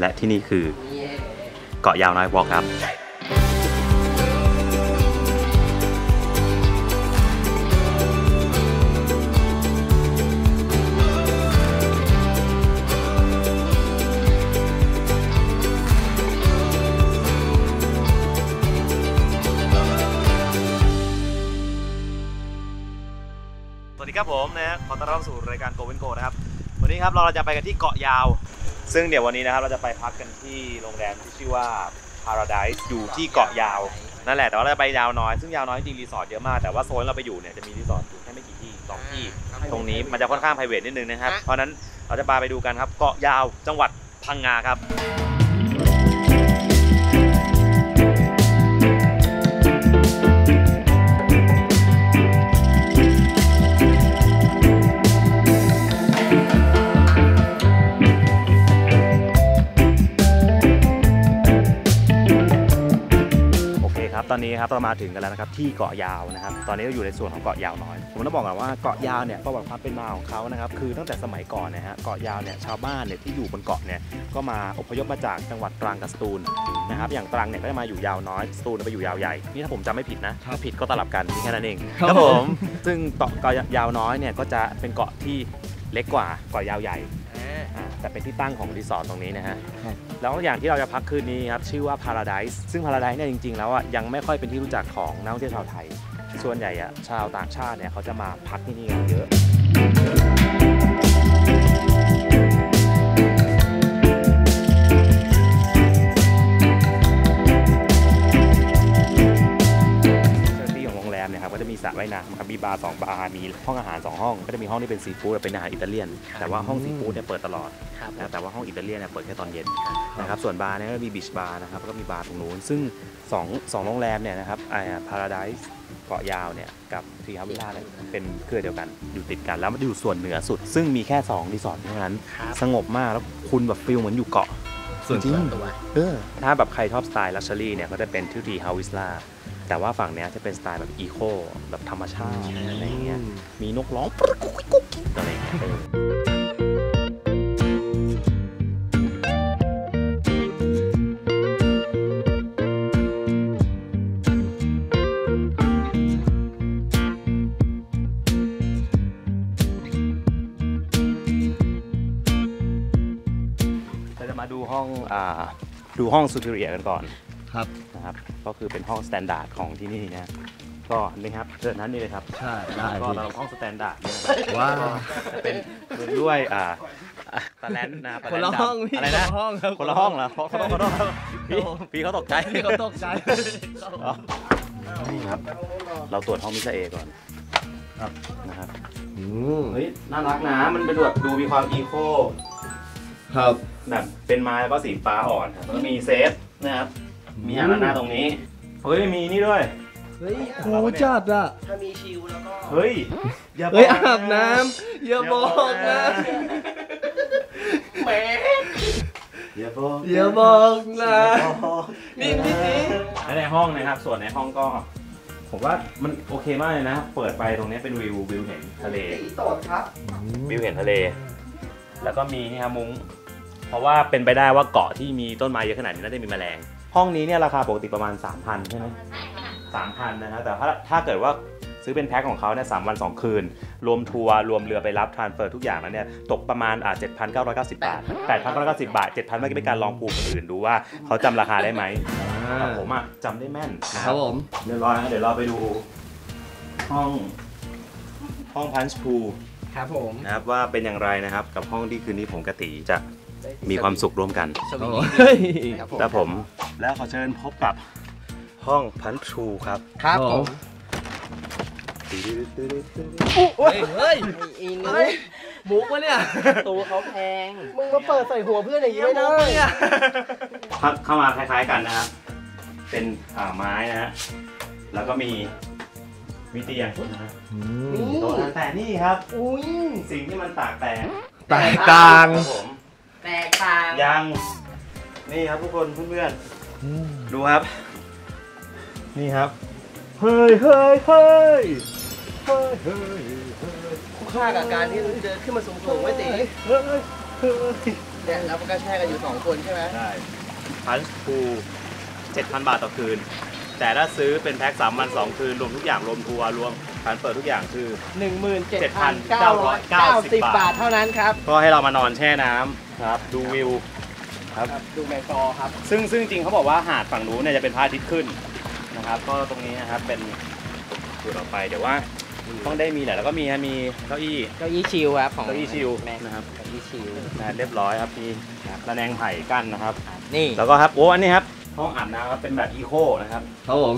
และที่นี่คือเกาะยาวน้อยวอล์กครับ สวัสดีครับผมนะฮะขอต้อนรับสู่รายการโกเวนโกนะครับ วันนี้ครับเราจะไปกันที่เกาะยาว ซึ่งเดี๋ยววันนี้นะครับเราจะไปพักกันที่โรงแรมที่ชื่อว่า Paradise อยู่ที่เกาะยาว นั่นแหละแต่ว่าเราจะไปยาวน้อยซึ่งยาวน้อยจริงรีสอร์ทเยอะมากแต่ว่าโซนเราไปอยู่เนี่ยจะมีรีสอร์ทอยู่แค่ไม่กี่ที่สองที่ตรงนี้มันจะค่อนข้าง p r i v a t นิดนึงนะครับ เพราะฉะนั้นเราจะพาไปดูกันครับเกาะยาวจังหวัดพังงาครับ อเคครับตอนนี้ครับเรามาถึงกันแล้วนะครับที่เกาะยาวนะครับ ตอนนี้เราอยู่ในส่วนของเกาะยาวน้อย ผมต้องบอกก่อนว่าเกาะยาวเนี่ยประวัติความเป็นมาของเขานะครับคือตั้งแต่สมัยก่อนนะฮะเกาะยาวเนี่ยชาวบ้านเนี่ยที่อยู่บนเกาะเนี่ยก็มาอพยพมาจากจังหวัดตรังกับสตูลนะครับอย่างตรังเนี่ยก็จะมาอยู่ยาวน้อยสตูลไปอยู่ยาวใหญ่นี่ถ้าผมจำไม่ผิดนะถ้าผิดก็ตลับกันมีแค่นั้นเองครับผมซึ่งเกาะเกาะยาวน้อยเนี่ยก็จะเป็นเกาะที่เล็กกว่าเกาะยาวใหญ่อ่า แต่เป็นที่ตั้งของรีสอร์ทตรงนี้นะฮะครับแล้วอย่างที่เราจะพักคืนนี้ครับชื่อว่า Paradise ซึ่ง Paradise เนี่ยจริงๆ แล้วอะยังไม่ค่อยเป็นที่รู้จักของนักท่องเที่ยวชาวไทย ส่วนใหญ่อะชาวต่างชาติเนี่ยเขาจะมาพักที่นี่กันเยอะ มเนี่ยครับก็จะมีสระว่ายน้ำครับมีบาร์สองบาร์มีห้องอาหารสองห้อง ก็จะมีห้องที่เป็นซีฟู้ดเป็นอาหารอิตาเลียน แต่ว่าห้องซีฟู้ดเนี่ยเปิดตลอดครับนะแต่ว่าห้องอิตาเลียนเนี่ยเปิดแค่ตอนเย็นนะครับส่วนบาร์เนี่ยก็มี beach bar นะครับแล้วก็มีบาร์ตรงนู้นซึ่งสองสองโรงแรมเนี่ยนะครับไอ้ Paradise เกาะยาวเนี่ยกับทรีฮาวิลล่าเนี่ยเป็นเครือเดียวกันอยู่ติดกันแล้วมันอยู่ส่วนเหนือสุด ซึ่งมีแค่2รีสอร์ทเท่านั้นครับสงบมากแล้วคุณแบบ feel เหมือนอยู่เกาะส่วนตัวจริง เออถ้าแบบใครชอบสไตล์ luxury เนี่ยก็จะเป็นที่ TreeHouse Villas แต่ว่าฝั่งเนี้ยจะเป็นสไตล์แบบ ecoแบบธรรมชาติอะไรอย่างเงี้ยมีนกร้องกุ๊กกุ๊กกุ๊กอะไรอย่างเงี้ยเออเราจะมาดูห้องอ่าดูห้องซูเ e เรียกันก่อนครับ นะครับ ก็คือเป็นห้องสแตนดาร์ดของที่นี่นะก็นี่ครับเชิญนั้นนี่เลยครับใช่ได้ก็พี่สำหรับห้องสแตนดาร์ดเนี่ยนะครับว้าว จะเป็นด้วยอ่าอะตะแลนนะครับคนละห้องพี่อะไรนะคนละห้องครับคนละห้องเหรอเขาต้องเขาต้องพี่พี่เขาตกใจ พี่เขาตกใจอ๋อนี่ครับ เราตรวจห้องมิสเอก่อนครับ นะครับ อืมเฮ้ย น่ารักนะ มันเป็นแบบดูมีความอีโค ครับ แบบเป็นไม้แล้วก็สีฟ้าอ่อนครับแล้วก็มีเซฟนะครับ มีอ่างล้างหน้าตรงนี้ เฮ้ย มีนี่ด้วย เฮ้ยคูลจัดอะ ถ้ามีชิลแล้วก็เฮ้ย อย่าเฮ้ยบอกอาบน้ำอย่าบอกนะแหมอย่าบอกอย่าบอกนะอย่าบอกนี่นี่นี่และในห้องนะครับ ส่วนในห้องก็ ผมว่ามันโอเคมากเลยนะ เปิดไปตรงนี้เป็นวิววิวเห็นทะเลสีโตดครับ วิวเห็นทะเล แล้วก็มีนี่ครับมุ้ง เพราะว่าเป็นไปได้ว่าเกาะที่มีต้นไม้เยอะขนาดนี้น่าจะมีแมลง ห้องนี้เนี่ยราคาปกติประมาณ 3,000 ใช่ไหมสามพันนะครับแต่ถ้าถ้าเกิดว่าซื้อเป็นแพ็คของเขาเนี่ยสามวันสองคืน รวมทัวร์รวมเรือไปรับทรานเฟอร์ทุกอย่างแล้วเนี่ยตกประมาณอ่า7,990 บาท 8,990 บาท 7,000ไม่เป็นการลองปูคนอื่นดูว่าเขาจำราคาได้ไหมแต่ผมอะจำได้แม่นนะคครัรับบผมเดี๋ยวรอนะเดี๋ยวเราไปดูห้องห้องพันช์พูครับผมนะครับว่าเป็นอย่างไรนะครับกับห้องที่คืนนี้ผมกบติจะมีความสุขร่วมกันสวีเฮ้ยครับผม และผมแล้วขอเชิญพบกับห้องพันช์พูครับ ครับผมเฮ้ยเฮ้ยไอ้นุ้เฮ้ยยมุกวะเนี่ยตัวเขาแพง มึงมาเปิดใส่หัวเพื่อนอย่างนี้ไม่ได้เนี่ยเข้าเข้ามาคล้ายๆกันนะครับ เป็นอ่าไม้นะฮะ แล้วก็มีมีเตียงนะฮะนี่โต๊ะนั้นแต่นี่ครับ อุ้ยสิ่งที่มันตากแตกแตกต่างครับผมแตกต่างยัง นี่ครับทุกคนเพื่อนๆ ดูครับ นี่ครับ เฮ้ยเฮ้ยเฮ้ยเฮ้ยเฮ้ยคุ้มค่ากับการที่เดินขึ้นมาสูงๆไว้ตีเฮ้ยเฮ้ยเนี่ยแล้วมันก็แช่กันอยู่สองคนใช่ไหมได้พันคู7,000บาทต่อคืน แต่ถ้าซื้อเป็นแพ็ค3วัน2คืน รวมทุกอย่างรวมทัวร์รวมการเปิดทุกอย่างคือหนึ่งหมื่นเจ็ดพันเก้าร้อยเก้าสิบบาทเท่านั้นครับ ก็ให้เรามานอนแช่น้ำครับ ดูวิว ครับครับ ดูแมงกอครับ ซึ่งซึ่งจริงเขาบอกว่าหาดฝั่งนู้นเนี่ยจะเป็นพระอาทิตย์ขึ้นนะครับ ก็ตรงนี้นะครับเป็นจุดต่อไปเดี๋ยวว่าต้องได้มีแหละแล้วก็มีฮะมีเก้าอี้เก้าอี้ชิลครับของเก้าอี้ชิลแม็กนะครับเก้าอี้ชิลนะเรียบร้อยครับมีระแนงไผ่กั้นนะครับ นี่แล้วก็ครับโอ้อันนี้ครับห้องอาบน้ำครับเป็นแบบอีโคนะครับครับผม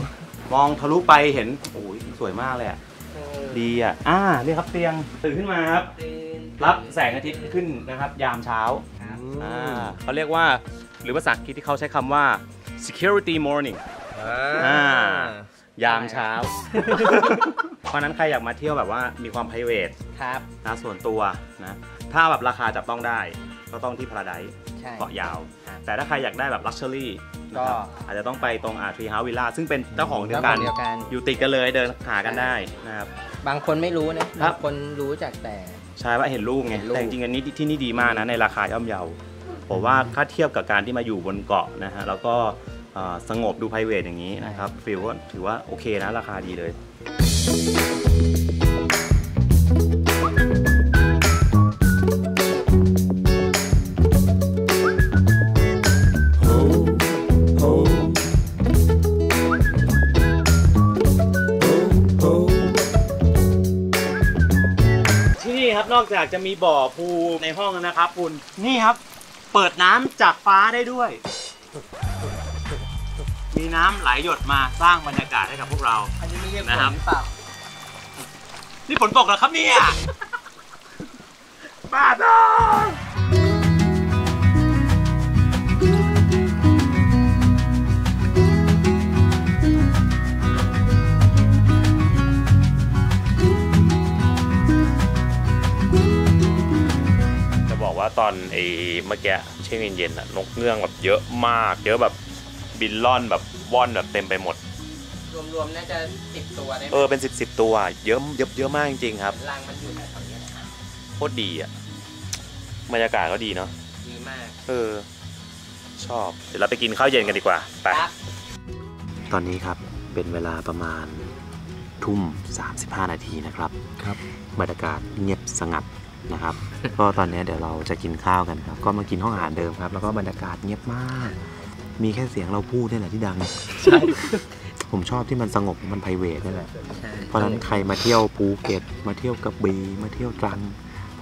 มองทะลุไปเห็นโอ้ยสวยมากเลยอะดีอะอ่านี่ครับเตียงตื่นขึ้นมาครับรับแสงอาทิตย์ขึ้นนะครับ ยามเช้า อ่าเขาเรียกว่าหรือภาษาอังกฤษที่เขาใช้คำว่า security morning อ่า ยามเช้า เพราะฉะนั้นใครอยากมาเที่ยวแบบว่ามีความ private ครับ นะส่วนตัวนะ ถ้าแบบราคาจับต้องได้ ก็ต้องที่พาราไดใช่ เกาะยาว ครับแต่ถ้าใครอยากได้แบบ luxury ก็นะครับอาจจะต้องไปตรงอาทรีเฮาส์วิลล่าซึ่งเป็นเจ้าของเดียวกันเดียวกัน อยู่ติดกันเลยเดินหากันได้นะครับ บางคนไม่รู้นะ ครับ บางคนรู้จากแต่ ใช่ว่าเห็นรูปไง เห็นรูป แต่จริงๆอันนี้ที่นี่ดีมากนะ ในราคาย่อมเยาผมว่าถ้าเทียบกับการที่มาอยู่บนเกาะนะฮะ แล้วก็เอ่อสงบดู p r i v a t อย่างนี้นะครับฟิลก็ถือว่าโอเคนะ ราคาดีเลย ครับนอกจากจะมีบ่อพูในห้องนะครับคุณนี่ครับ เปิดน้ำจากฟ้าได้ด้วย มีน้ำไหลหยดมาสร้างบรรยากาศให้กับพวกเรา อันนี้ไม่เรียกนะครับฝนหรือเปล่า นี่ฝนตกเหรอครับเนี่ย บ้าจ้าจะบอ ว่าตอนไอ้เมื่อกี้เช่วงเย็นๆอะนกเงือกแบบเยอะมาก เยอะแบบบินล่อนแบบว่อนแบบเต็มไปหมด รวมๆน่าจะสิบตัวได้ไหมเออเป็นสิบสิบตัว เยอะเยอะเยอะมากจริงๆครับรังมันอยู่แถวๆนี้โคตรดีอะบรรยากาศก็ดีเนาะดีมากเออ ชอบ เดี๋ยวเราไปกินข้าวเย็นกันดีกว่าไปครับตอนนี้ครับเป็นเวลาประมาณทุ่ม35 นาทีนะครับ ครับ บรรยากาศเงียบสงัด นะครับ ก็ตอนนี้เดี๋ยวเราจะกินข้าวกันครับ ก็มากินห้องอาหารเดิมครับ แล้วก็บรรยากาศเงียบมาก มีแค่เสียงเราพูดนี่แหละที่ดัง ใช่ ผมชอบที่มันสงบมัน private นี่แหละใช่เพราะฉะนั้นใครมาเที่ยวภูเก็ต มาเที่ยวกระบี่มาเที่ยวตรัง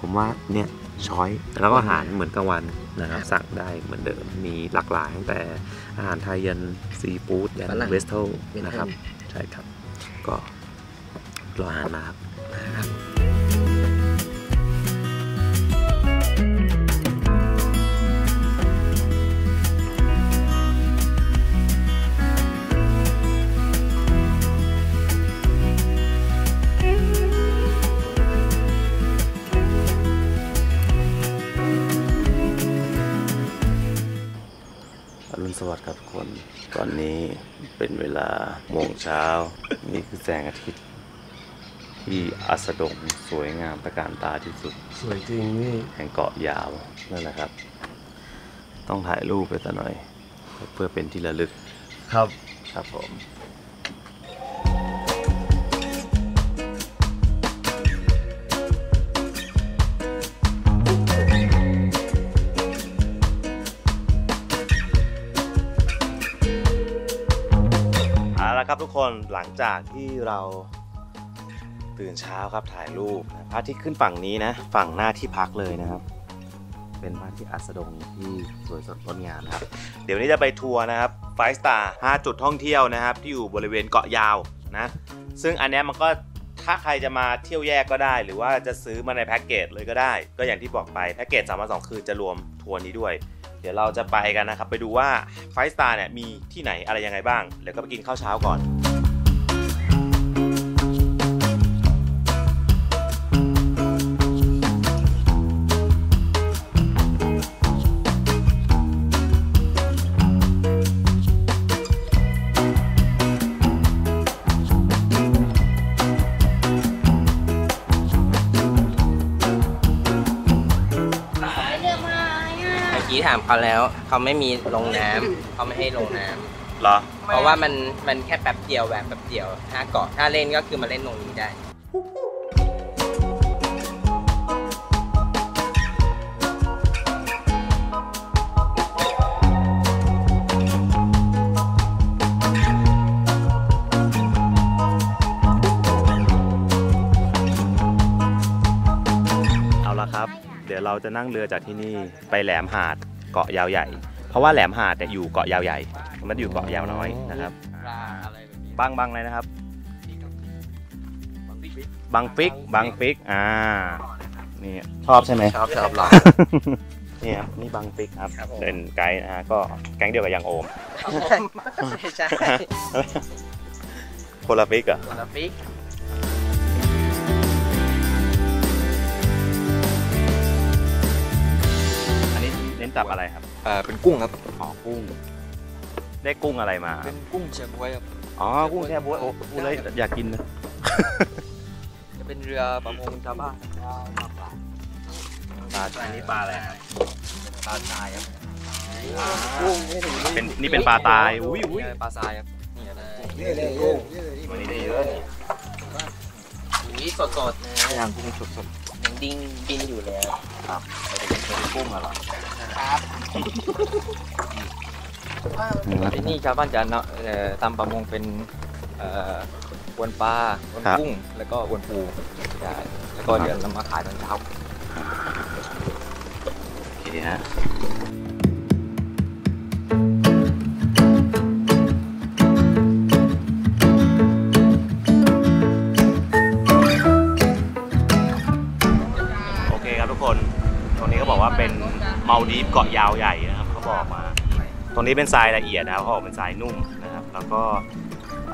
ผมว่าเนี่ย choice แล้วก็อาหารเหมือนกลางวันนะครับ สั่งได้เหมือนเดิมมีหลากหลายตั้งแต่อาหารไทยยันซีฟู้ดยัน westernนะครับ ใช่ครับ ก็รออาหารมาครับ สวัสดิ์ครับทุกคน ตอนนี้เป็นเวลาโมงเช้า นี่คือแสงอาทิตย์ ที่อัสดงสวยงามตระการตาที่สุด สวยจริงนี่แห่งเกาะยาวนั่นแหละครับ ต้องถ่ายรูปไปซะหน่อย เพื่อเป็นที่ระลึกครับครับผม ครับทุกคนหลังจากที่เราตื่นเช้าครับถ่ายรูปนะพระอาทิตย์ขึ้นฝั่งนี้นะ ฝั่งหน้าที่พักเลยนะครับ เป็นพระอาทิตย์อัสดงที่สวยสดงดงามนะครับ เดี๋ยวนี้จะไปทัวร์นะครับไฟสตาร์5จุดท่องเที่ยวนะครับ ที่อยู่บริเวณเกาะยาวนะ ซึ่งอันนี้มันก็ถ้าใครจะมาเที่ยวแยกก็ได้ หรือว่าจะซื้อมาในแพ็กเกจเลยก็ได้ ก็อย่างที่บอกไปแพ็กเกจสามวันสองคืนจะรวมทัวร์นี้ด้วย ดี๋ยวเราจะไปกันนะครับ ไปดูว่าไฟสตาร์เนี่ยมีที่ไหนอะไรยังไงบ้าง เดี๋ยวก็ไปกินข้าวเช้าก่อน เขาแล้ว เขาไม่มีลงน้ำเขาไม่ให้ลงน้ำเหรอ เพราะว่ามันมันแค่แป๊บเดียวแหวกแป๊บเดียวถ้าเกาะถ้าเล่นก็คือมาเล่นตรงนี้ได้ เอาละครับ เดี๋ยวเราจะนั่งเรือจากที่นี่ไปแหลมหาด เกาะยาวใหญ่ เพราะว่าแหลมหาดเนี่ยอยู่เกาะยาวใหญ่ มันอยู่เกาะยาวน้อยนะครับปลาอะไรแบบนี้บางบางเลยนะครับบางฟิกบางฟิกอ่านี่ชอบใช่ไหมชอบชอบหรอนี่ครับนี่บางฟิกครับครับผมเป็นไกด์นะฮะก็แก๊งเดียวกับยังโอมไม่ใช่คนละฟิกเหรอะคนละฟิก จับอะไรครับเอ่อเป็นกุ้งครับอ๋อกุ้ง ได้กุ้งอะไรมาคเป็รับนกุ้งเชียงบวยครับอ๋อ กุ้งแช่บ๊วยโอ้พูดเลยอยากกินนะจะเป็นเรือประมงชาวบ้านปลาอันนี้ปลาอะไรครับปลาทรายครับเป็นนี่เป็นปลาตายอุ้ยอุ้ยนี่ปลาทรายครับนี่อะไรวันนี้ได้เยอะนี่นี่สดสดๆนะย่างกุ้งสดยัง ดิ้งบินอยู่แล้วครับแต่เป็นตัวกุ้งอะเหรอครับๆที่นี่ชาวบ้านจะเนาะเอ่อทำประมงเป็นเอ่ออวนปลาอวนกุ้ง แล้วก็อวนปูใช่แล้วก็เดี๋ยวนำมาขายตอนเช้าโอเคฮะ เป็นเมาดีฟเกาะยาวใหญ่นะครับเขาบอกมา ตรงนี้เป็นทรายละเอียดนะครับเขาบอกเป็นทรายนุ่มนะครับ แล้วก็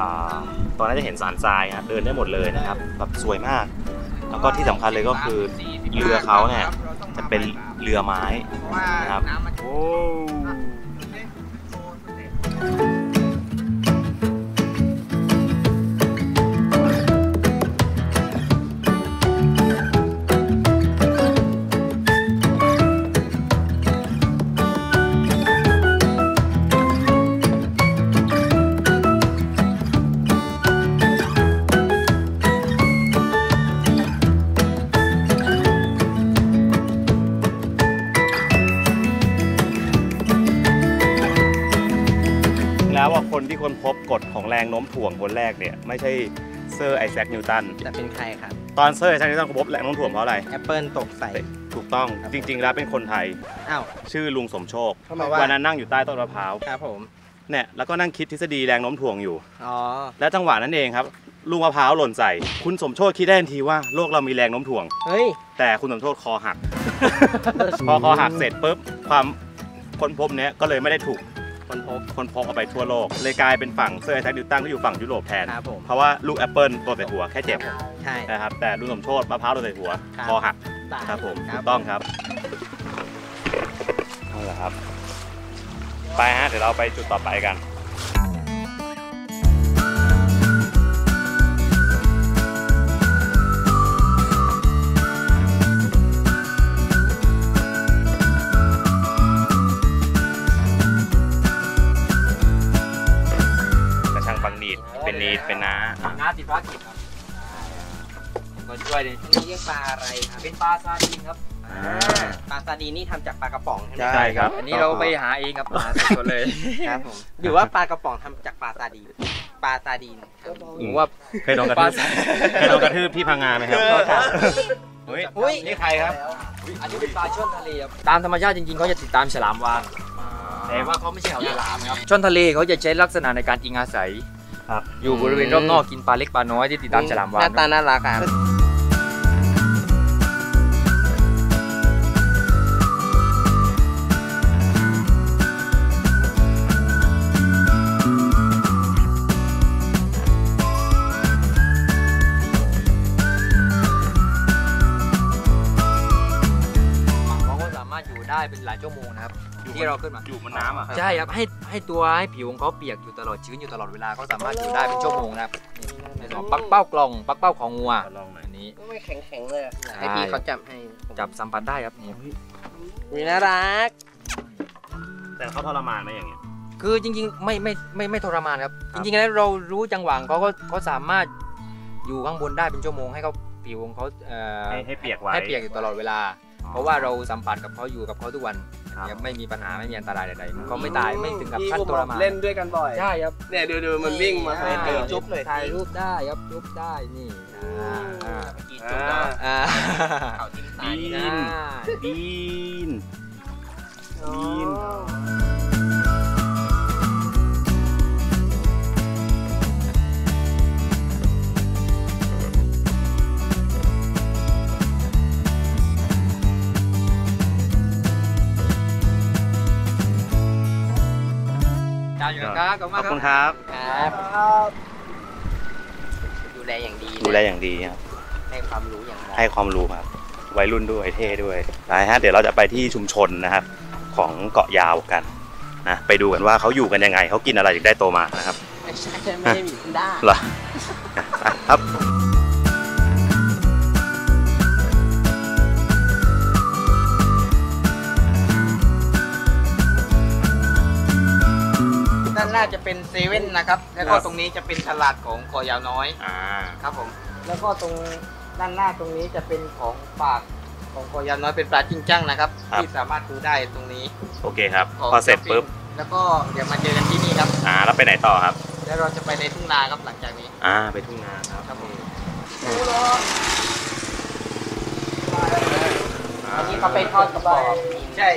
อ่าตอนนั้นจะเห็นสารทรายนะครับเดินได้หมดเลยนะครับแบบสวยมาก แล้วก็ที่สำคัญเลยก็คือเรือเขาเนี่ยจะเป็นเรือไม้นะครับโอ้ วว่าคนที่ค้นพบกฎของแรงโน้มถ่วงคนแรกเนี่ยไม่ใช่เซอร์ไอแซคนิวตันจะเป็นใครครับ ตอนเซอร์ไอแซคนิวตันค้นพบแรงโน้มถ่วงเพราะอะไร แอปเปิลตกใส่ ถูกต้องจริง ๆ แล้วเป็นคนไทย อ้าว ชื่อลุงสมโชคทำไมว่าวันนั้นนั่งอยู่ใต้ต้นมะพร้าวครับผม เนี่ยแล้วก็นั่งคิดทฤษฎีแรงโน้มถ่วงอยู่ อ๋อ และจังหวะนั้นเองครับลูกมะพร้าวหล่นใส่ คุณสมโชคคิดได้ทันทีว่าโลกเรามีแรงโน้มถ่วง เฮ้ย แต่คุณสมโชคคอหัก พอคอหักเสร็จปุ๊บความค้นพบเนี้ยก็เลยไม่ได้ถูก ค้นพบค้นพบออกไปทั่วโลก เลยกลายเป็นฝั่งเซอร์ไอแซคนิวตันก็อยู่ฝั่งยุโรปแทน ครับผมเพราะว่าลูกแอปเปิลตกใส่หัวแค่เจ็บใช่ นะครับแต่ลุงสมโชคมะพร้าวตกใส่หัวครับ คอหักตายครับผมครับ ถูกต้องครับนั่นแหละครับ ไปฮะเดี๋ยวเราไปจุดต่อไปกัน ผมก็ช่วยเลยอันนี้เรียกปลาอะไรครับเป็นปลาซาดีนครับอ่าปลาซาดีนนี่ทำจากปลากระป๋องใช่ไหมใช่ครับ อันนี้เราไปหาเองครับหาสดๆเลยครับผมหรือว่าปลากระป๋องทำจากปลาซาดีนปลาซาดีนครับผมว่า เคยโดนกระปทืลาบซาเคยโดนกระทืบที่พังงาไหมครับครับเฮ้ยอุ้ยนี่ใครครับอันนี้เป็นปลาช่อนทะเลครับตามธรรมชาติจริงๆเขาจะติดตามฉลามวาฬแต่ว่าเขาไม่ใช่เขาฉลามครับช่อนทะเลเขาจะใช้ลักษณะในการอิงอาศัย ครับ อยู่บริเวณรอบนอกกินปลาเล็กปลาน้อยที่ติดตามฉลามวาหฬน้าตาน่ารักอะ ลายชั่วโมงนะครับที่เราขึ้นมาอยู่บนน้ำอะใช่ครับให้ให้ตัวให้ผิวของเขาเปียกอยู่ตลอดชื้นอยู่ตลอดเวลาเขาสามารถอยู่ได้เป็นชั่วโมงนะครับในสองปักเป้ากล่องปักเป้าของงัวลองหน่อยอันนี้ไม่แข็งแข็งๆเลยอะใช่ให้พี่เขาจับให้จับสัมผัสได้ครับนี่วิน่ารัก แต่เขาทรมานไหมอย่างเงี้ยคือจริงๆไม่ไม่ไม่ไม่ทรมานครับจริงๆแล้วเรารู้จังหวะเขาก็เขาสามารถอยู่ข้างบนได้เป็นชั่วโมงให้เขาผิวของเขาเอ่อให้ให้เปียกไว้ให้เปียกอยู่ตลอดเวลา เพราะว่าเราสัมผัสกับเขาอยู่กับเขาทุกวันครับเนี่ยไม่มีปัญหาไม่มีอันตรายใดๆเขาไม่ตายไม่ถึงกับพี่ขั้นกูทบรอกมานเล่นด้วยกันบ่อยใช่ครับเนี่ยดูดูมันวิ่งมาใช่ให้เจอจุ๊บหน่อยถ่ายรูปได้ครับจุ๊บได้นี่อ่าอ่าเมื่อกี้จุ๊บแล้วอ่าเขาทิ้งตายบีนี่นะนบีนบีน จ้าอยู่นะครับขอบขอบคุคุณณคครับรับ ครับดูแลอย่างดีนะดูแลอย่างดีครับ ให้ความรู้อย่างไรให้ความรู้ครับ วัยรุ่นด้วยเท่ด้วยไปฮะเดี๋ยวเราจะไปที่ชุมชนนะครับ ของเกาะยาวกันนะไปดูกันว่าเขาอยู่กันยังไงเขากินอะไรถึงได้โตมานะครับไม่ใช่ไม่ได้มีคุณด้า เหรอไปครับ หน้าจะเป็นเซเว่นนะครับ แล้วก็ครับตรงนี้จะเป็นตลาดของคอยาวน้อยอ่าครับผม แล้วก็ตรงด้านหน้าตรงนี้จะเป็นของฝากของคอยาวน้อยเป็นปลาจิ้งจั่งนะครับครับ ที่สามารถดูได้ตรงนี้โอเคครับของพอเสร็จปุ๊บแล้วก็เดี๋ยวมาเจอกันที่นี่ครับ อ่าแล้วไปไหนต่อครับ แล้วเราจะไปในทุ่งนาครับหลังจากนี้อ่าไปทุ่งนาครับครับผมอันนี้เขาไปทอดกระบอกใช่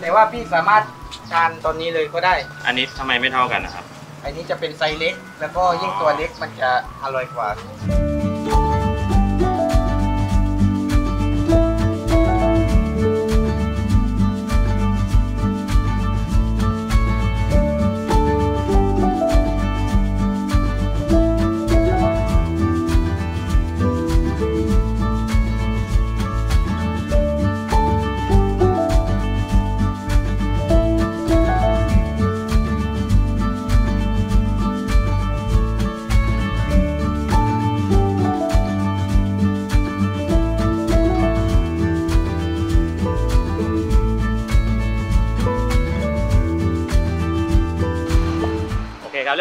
แต่ว่าพี่สามารถ ทานตอนนี้เลยก็ได้ อันนี้ทำไมไม่เท่ากันนะครับ อันนี้จะเป็นไซส์เล็ก แล้วก็ยิ่งตัวเล็กมันจะอร่อยกว่า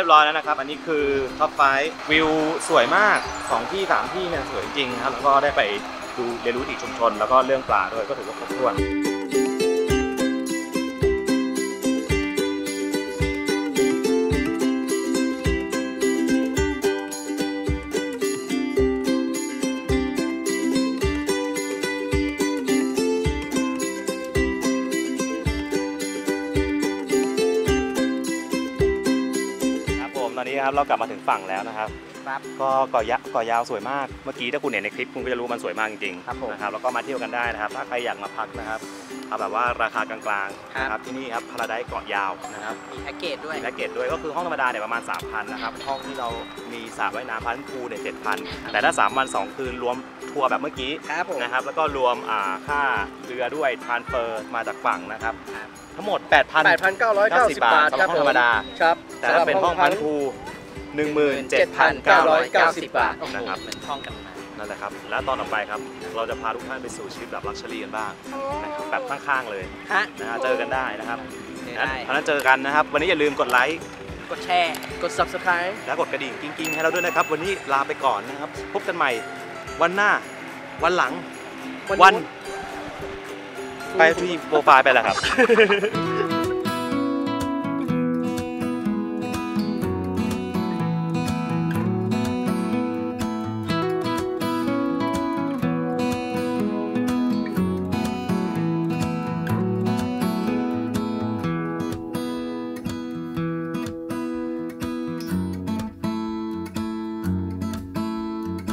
ยบร้อยแล้วนะครับ อันนี้คือท็อปไฟวิวสวยมากสองที่สามที่เนี่ยสวยจริงครับแล้วก็ได้ไปดูเรียนรู้ที่ชุมชน แล้วก็เรื่องปลาด้วยก็ถือว่าครบถ้วน เรากลับมาถึงฝั่งแล้วนะครับ ครับ ก็เกาะยะเกาะยาวสวยมาก เมื่อกี้ถ้าคุณเห็นในคลิปคุณก็จะรู้มันสวยมากจริงครับผม ๆนะครับ แล้วก็มาเที่ยวกันได้นะครับ ถ้าใครอยากมาพักนะครับ เอาแบบว่าราคากลางๆนะครับ ที่นี่ครับพาราไดเกาะยาวนะครับ มีแพ็กเกจด้วย มีแพ็กเกจด้วยก็คือห้องธรรมดาเนี่ยประมาณ 3,000นะครับห้องที่เรามีสระว่ายน้ำพันพูลเนี่ย7,000 แต่ถ้า 3 วัน 2 คืนรวมทัวร์แบบเมื่อกี้ครับผม นะครับแล้วก็รวมอ่าค่าเรือด้วยทรานเฟอร์มาจากฝั่งนะครับ ครับ ทั้งหมด 8,000 8,990 บาทสำหครัรับบห้องธรรมดา ครับแต่ถ้าเป็นห้องพันพู 17,990 บาทโอ้โหนะครับเหมือนห้องกันมานั่นแหละครับ แล้วตอนต่อไปครับ เราจะพาทุกท่านไปสู่ชีวิตแบบ luxury กันบ้างนะครับแบบข้างๆเลยฮะนะฮะเจอกันได้นะครับเจอนั้นได้เพราะฉะนั้นเจอกันนะครับ วันนี้อย่าลืมกดไลค์กดแชร์ กด subscribe และกดกระดิ่งกิ้งๆ ให้เราด้วยนะครับ วันนี้ลาไปก่อนนะครับ พบกันใหม่วันหน้า วันหลัง วันวันนู้นไปที่โปรไฟล์ไปแล้วครับ